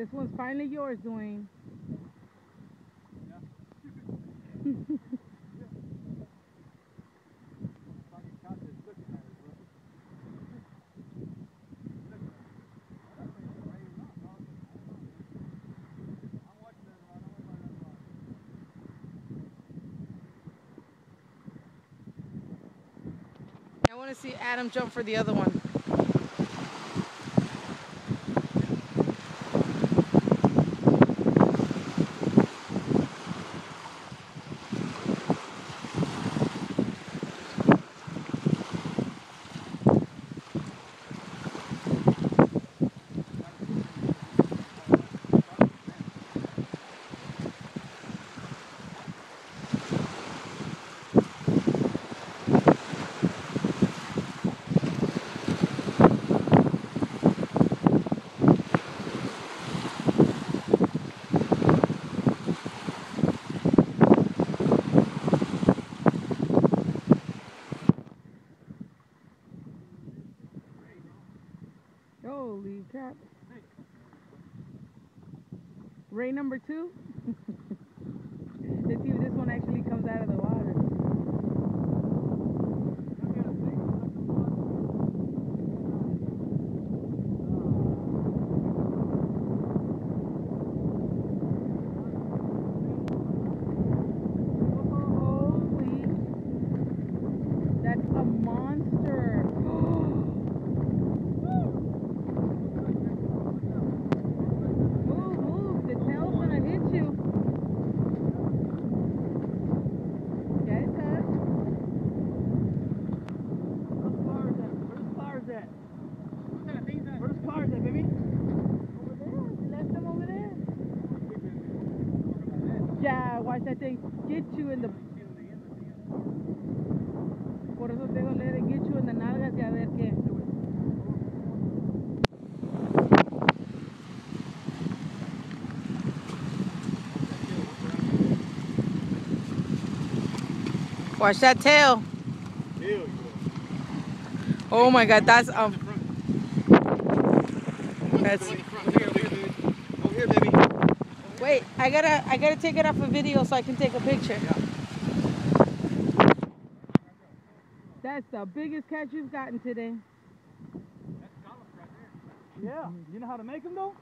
This one's finally yours, Dawayne. I want to see Adam jump for the other one. Crap. Ray number two? Yeah, watch that thing get you in the. Por eso te digo, let it get you in the nalgas y a ver qué. Watch that tail. Oh my god, that's um That's- Over here, baby. Wait, I gotta I gotta take it off a video so I can take a picture. That's the biggest catch you've gotten today. Yeah. You know how to make them, though?